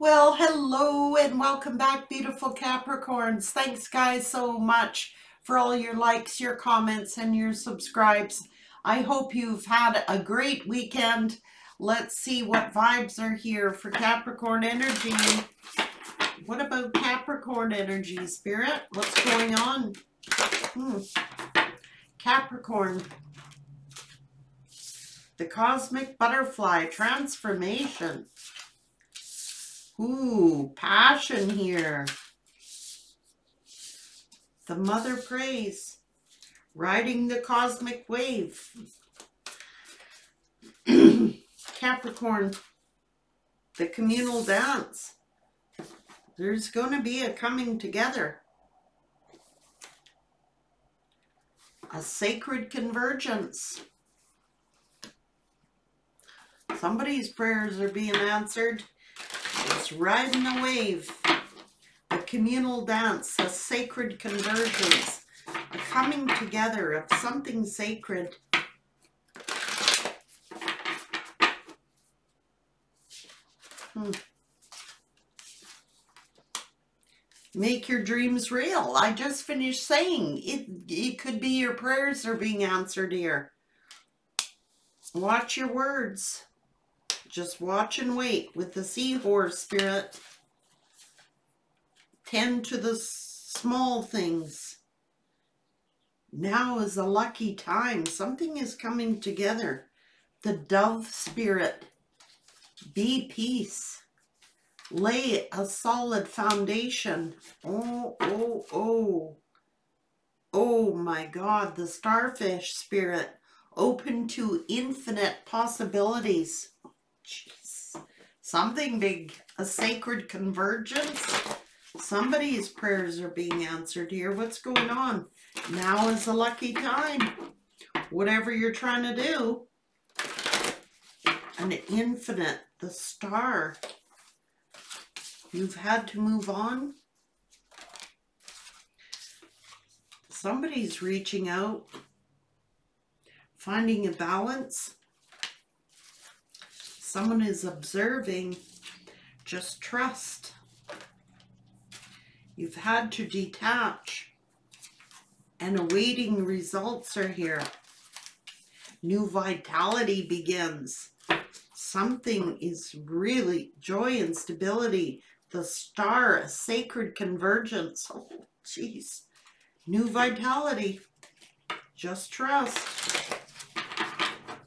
Well, hello and welcome back, beautiful Capricorns. Thanks, guys, so much for all your likes, your comments, and your subscribes. I hope you've had a great weekend. Let's see what vibes are here for Capricorn energy. What about Capricorn energy, Spirit? What's going on? Hmm. Capricorn. The Cosmic Butterfly Transformation. Ooh, passion here. The mother prays, riding the cosmic wave. Capricorn, the communal dance. There's going to be a coming together. A sacred convergence. Somebody's prayers are being answered. Riding the wave. A communal dance, a sacred convergence, a coming together of something sacred. Hmm. Make your dreams real. I just finished saying it, it could be your prayers are being answered here. Watch your words. Just watch and wait with the seahorse spirit. Tend to the small things. Now is a lucky time. Something is coming together. The dove spirit. Be peace. Lay a solid foundation. Oh, oh, oh. Oh my God, the starfish spirit. Open to infinite possibilities. Jeez. Something big. A sacred convergence. Somebody's prayers are being answered here. What's going on? Now is the lucky time. Whatever you're trying to do. An infinite. The star. You've had to move on. Somebody's reaching out. Finding a balance someone is observing, just trust. You've had to detach and awaiting results are here. New vitality begins. Something is really joy and stability. The star, a sacred convergence. Oh, jeez. New vitality. Just trust.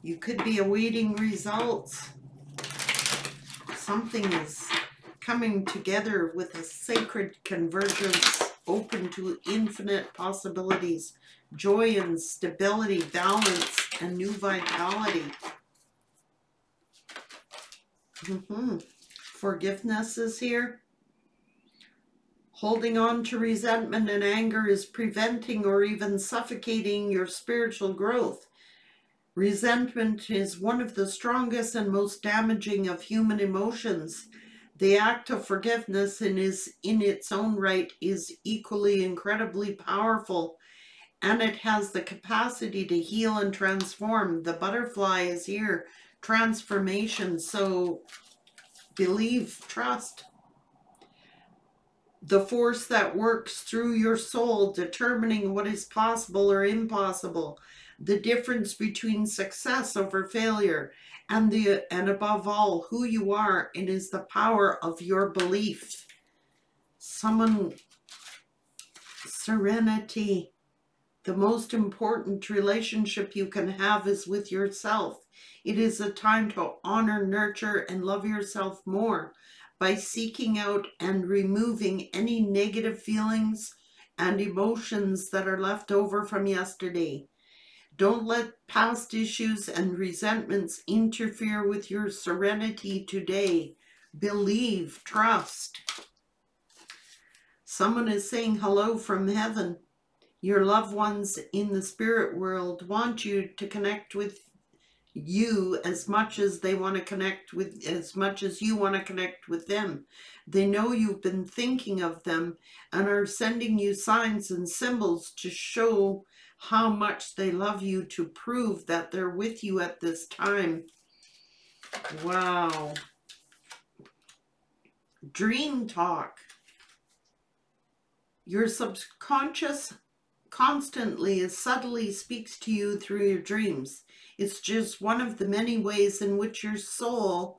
You could be awaiting results something is coming together with a sacred convergence open to infinite possibilities, joy and stability, balance, and new vitality. Mm -hmm. Forgiveness is here. Holding on to resentment and anger is preventing or even suffocating your spiritual growth. Resentment is one of the strongest and most damaging of human emotions. The act of forgiveness in, is, in its own right is equally incredibly powerful and it has the capacity to heal and transform. The butterfly is here, transformation. So believe, trust. The force that works through your soul, determining what is possible or impossible the difference between success over failure and the and above all who you are it is the power of your belief. Someone serenity. The most important relationship you can have is with yourself. It is a time to honor nurture and love yourself more by seeking out and removing any negative feelings and emotions that are left over from yesterday don't let past issues and resentments interfere with your serenity today. Believe, trust. Someone is saying hello from heaven. Your loved ones in the spirit world want you to connect with you as much as they want to connect with, as much as you want to connect with them. They know you've been thinking of them and are sending you signs and symbols to show how much they love you to prove that they're with you at this time. Wow. dream talk. Your subconscious constantly and subtly speaks to you through your dreams. It's just one of the many ways in which your soul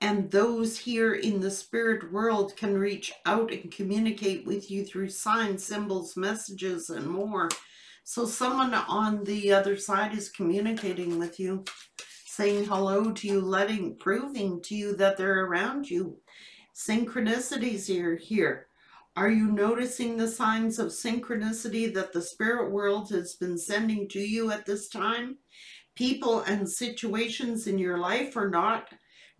and those here in the spirit world can reach out and communicate with you through signs, symbols, messages, and more. So someone on the other side is communicating with you, saying hello to you, letting, proving to you that they're around you. Synchronicities are here. Are you noticing the signs of synchronicity that the spirit world has been sending to you at this time? People and situations in your life are not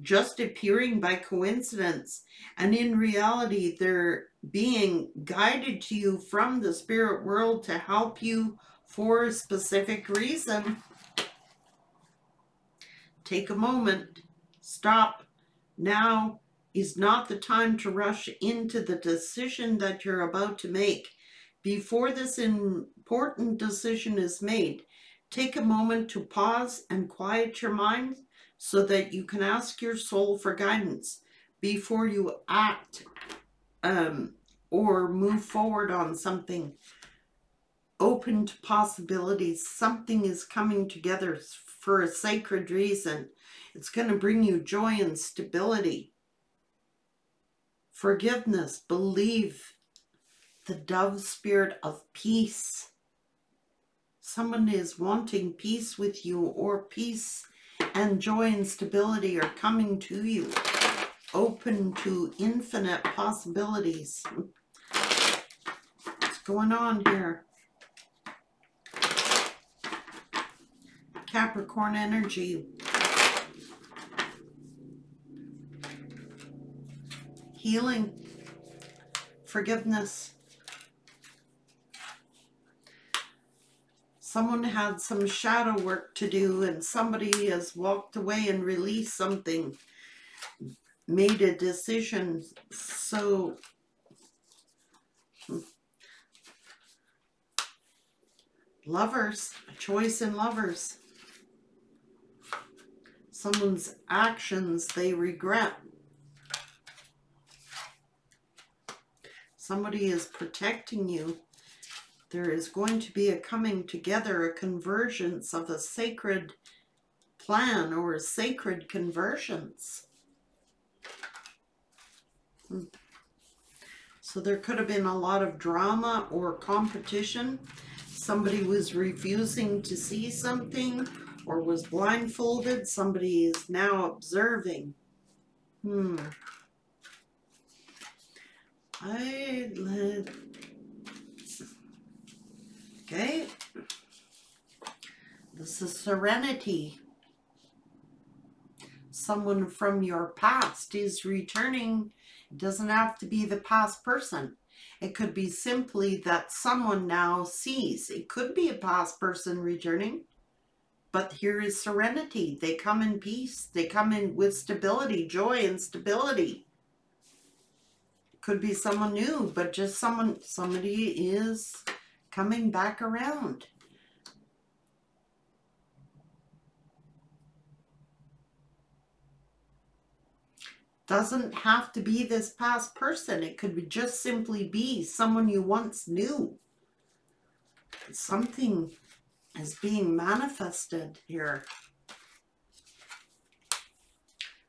just appearing by coincidence, and in reality, they're being guided to you from the spirit world to help you for a specific reason. Take a moment, stop. Now is not the time to rush into the decision that you're about to make. Before this important decision is made, take a moment to pause and quiet your mind so that you can ask your soul for guidance before you act um, or move forward on something. Open to possibilities. Something is coming together for a sacred reason. It's going to bring you joy and stability. Forgiveness. Believe the dove spirit of peace. Someone is wanting peace with you or peace and joy and stability are coming to you, open to infinite possibilities. What's going on here? Capricorn energy. Healing. Forgiveness. someone had some shadow work to do and somebody has walked away and released something, made a decision. So lovers, a choice in lovers. Someone's actions they regret. Somebody is protecting you there is going to be a coming together, a convergence of a sacred plan or sacred conversions. Hmm. So there could have been a lot of drama or competition. Somebody was refusing to see something or was blindfolded. Somebody is now observing. Hmm. I let Okay. This is serenity. Someone from your past is returning. It doesn't have to be the past person. It could be simply that someone now sees. It could be a past person returning. But here is serenity. They come in peace. They come in with stability, joy and stability. Could be someone new, but just someone, somebody is coming back around. Doesn't have to be this past person. It could be just simply be someone you once knew. Something is being manifested here.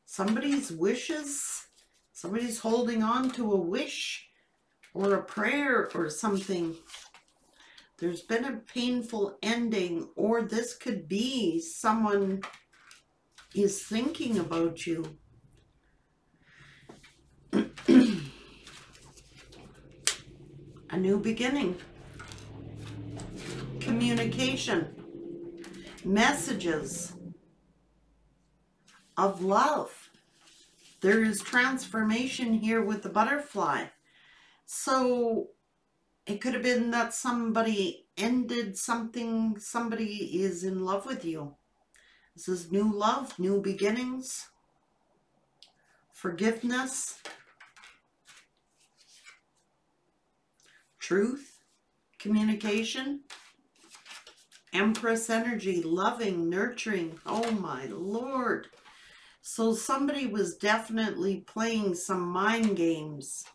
Somebody's wishes, somebody's holding on to a wish or a prayer or something there's been a painful ending, or this could be someone is thinking about you. a new beginning. Communication. Messages of love. There is transformation here with the butterfly. So it could have been that somebody ended something, somebody is in love with you. This is new love, new beginnings, forgiveness, truth, communication, Empress energy, loving, nurturing. Oh my Lord. So somebody was definitely playing some mind games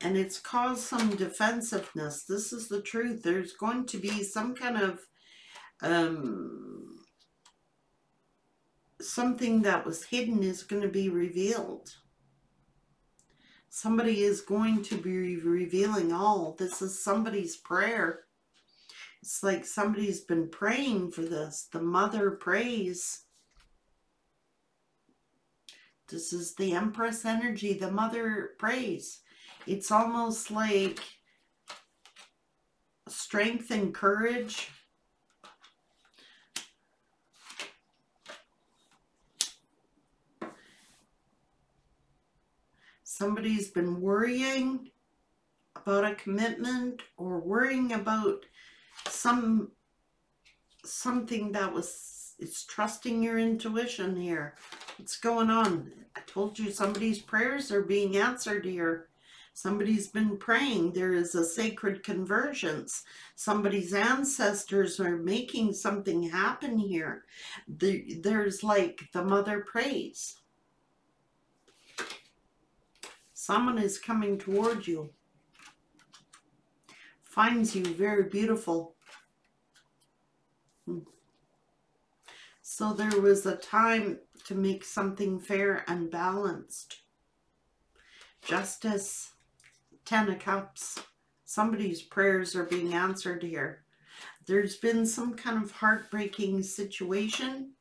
and it's caused some defensiveness. This is the truth. There's going to be some kind of um, something that was hidden is going to be revealed. Somebody is going to be revealing all. This is somebody's prayer. It's like somebody's been praying for this. The mother prays. This is the Empress energy. The mother prays. It's almost like strength and courage. Somebody's been worrying about a commitment or worrying about some something that was it's trusting your intuition here. What's going on? I told you somebody's prayers are being answered here. Somebody's been praying. There is a sacred convergence. Somebody's ancestors are making something happen here. there's like the mother prays. Someone is coming toward you. Finds you very beautiful. Hmm. So there was a time to make something fair and balanced. Justice Ten of Cups. Somebody's prayers are being answered here. There's been some kind of heartbreaking situation.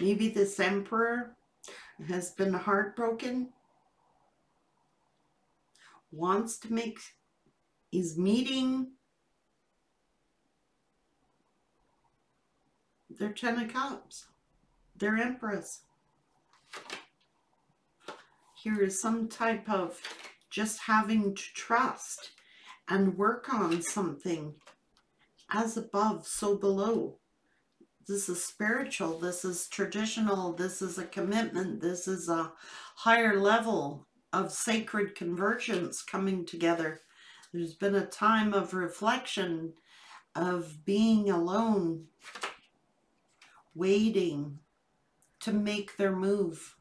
Maybe this emperor has been heartbroken. Wants to make, is meeting their Ten of Cups, their Empress here is some type of just having to trust and work on something as above, so below. This is spiritual, this is traditional, this is a commitment, this is a higher level of sacred convergence coming together. There's been a time of reflection, of being alone, waiting to make their move.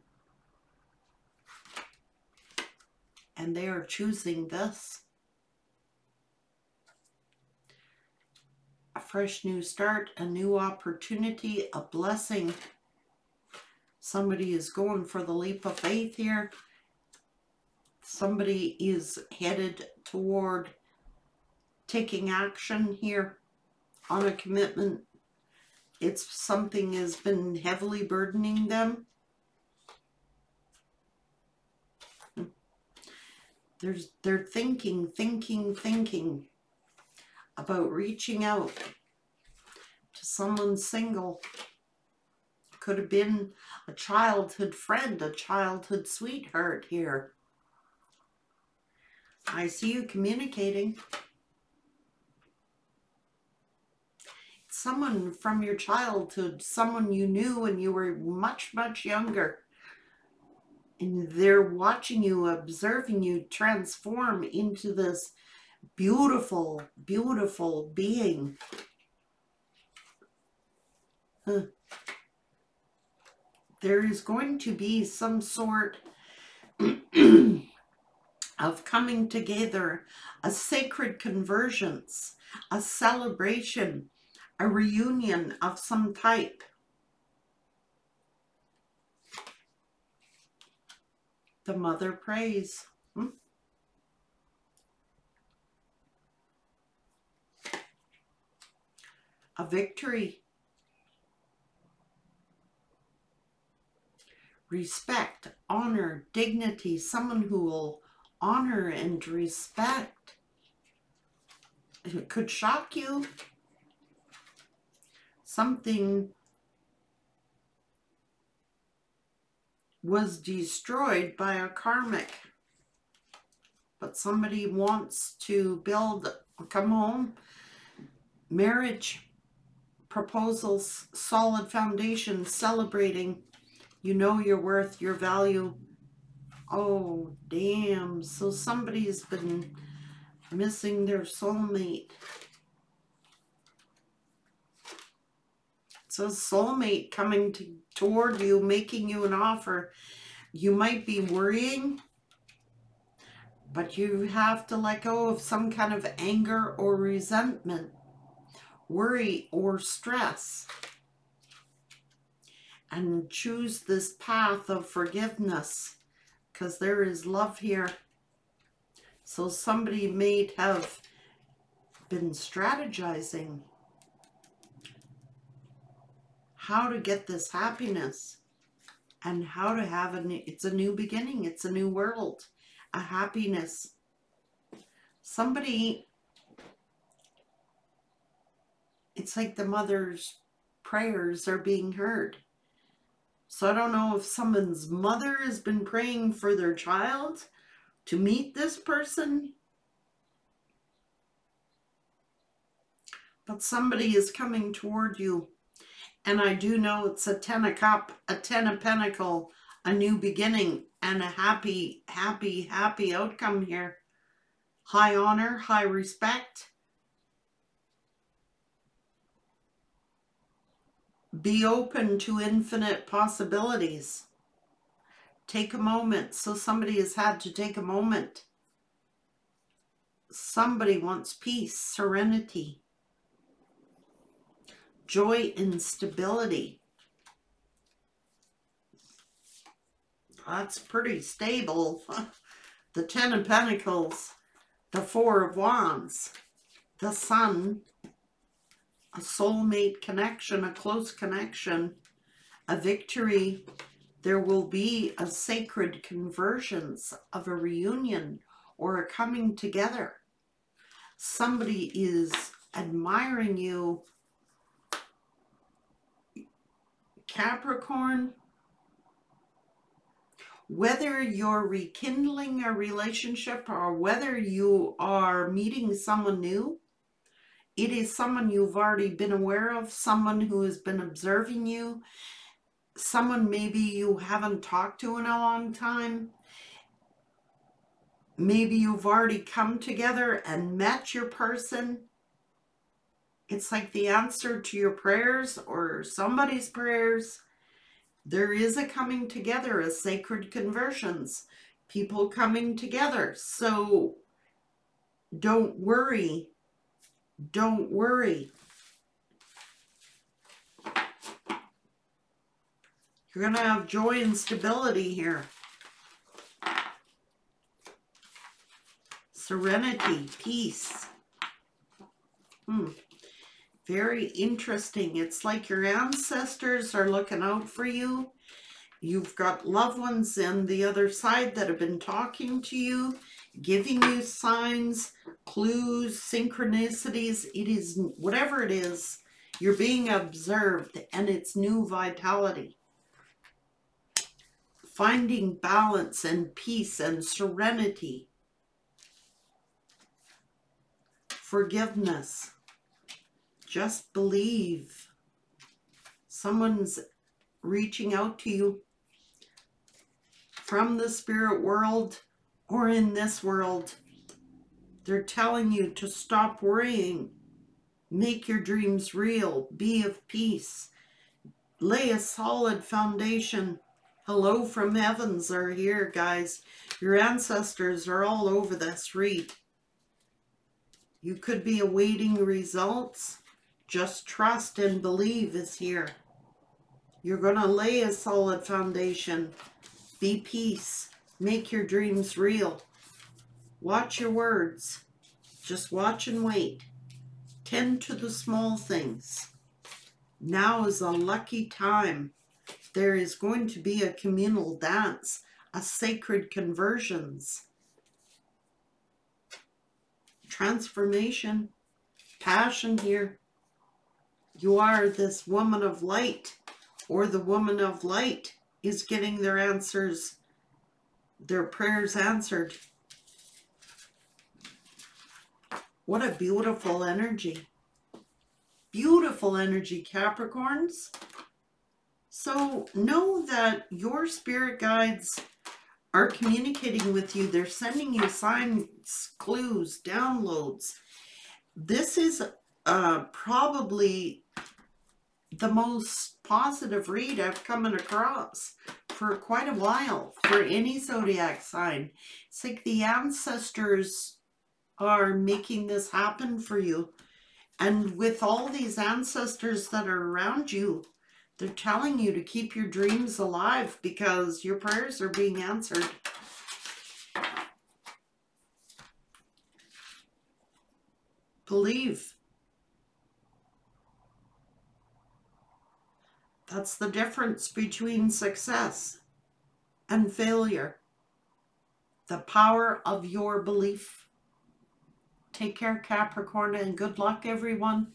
and they are choosing this. A fresh new start, a new opportunity, a blessing. Somebody is going for the leap of faith here. Somebody is headed toward taking action here on a commitment. It's something has been heavily burdening them. There's, they're thinking, thinking, thinking about reaching out to someone single. Could have been a childhood friend, a childhood sweetheart here. I see you communicating. Someone from your childhood, someone you knew when you were much, much younger and they're watching you, observing you transform into this beautiful, beautiful being. Huh. There is going to be some sort of coming together, a sacred convergence, a celebration, a reunion of some type. The mother prays. Hmm? A victory. Respect, honor, dignity, someone who will honor and respect. It could shock you. Something was destroyed by a karmic. But somebody wants to build, come home, marriage, proposals, solid foundation, celebrating, you know your worth, your value. Oh, damn. So somebody's been missing their soulmate. A soulmate coming to, toward you, making you an offer. You might be worrying, but you have to let go of some kind of anger or resentment, worry or stress, and choose this path of forgiveness because there is love here. So somebody may have been strategizing how to get this happiness and how to have a new, it's a new beginning, it's a new world, a happiness. Somebody, it's like the mother's prayers are being heard. So I don't know if someone's mother has been praying for their child to meet this person. But somebody is coming toward you. And I do know it's a ten of cup, a ten of pentacle, a new beginning, and a happy, happy, happy outcome here. High honor, high respect. Be open to infinite possibilities. Take a moment. So somebody has had to take a moment. Somebody wants peace, serenity, joy and stability. That's pretty stable. the Ten of Pentacles, the Four of Wands, the Sun, a soulmate connection, a close connection, a victory. There will be a sacred convergence of a reunion or a coming together. Somebody is admiring you. Capricorn, whether you're rekindling a relationship or whether you are meeting someone new, it is someone you've already been aware of, someone who has been observing you, someone maybe you haven't talked to in a long time. Maybe you've already come together and met your person. It's like the answer to your prayers or somebody's prayers. There is a coming together, a sacred conversions, people coming together. So don't worry don't worry. You're going to have joy and stability here. Serenity, peace. Hmm. Very interesting. It's like your ancestors are looking out for you. You've got loved ones in the other side that have been talking to you giving you signs, clues, synchronicities. It is whatever it is, you're being observed and it's new vitality. Finding balance and peace and serenity. Forgiveness. Just believe. Someone's reaching out to you from the spirit world or in this world. They're telling you to stop worrying. Make your dreams real. Be of peace. Lay a solid foundation. Hello from heavens are here, guys. Your ancestors are all over this read. You could be awaiting results. Just trust and believe is here. You're going to lay a solid foundation. Be peace. Make your dreams real. Watch your words. Just watch and wait. Tend to the small things. Now is a lucky time. There is going to be a communal dance, a sacred conversions. Transformation, passion here. You are this woman of light or the woman of light is getting their answers their prayers answered. What a beautiful energy. Beautiful energy, Capricorns. So know that your spirit guides are communicating with you. They're sending you signs, clues, downloads. This is uh, probably the most positive read I've come across for quite a while for any zodiac sign. It's like the ancestors are making this happen for you. And with all these ancestors that are around you, they're telling you to keep your dreams alive because your prayers are being answered. Believe. That's the difference between success and failure. The power of your belief. Take care, Capricorn, and good luck, everyone.